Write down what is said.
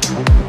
Tchau.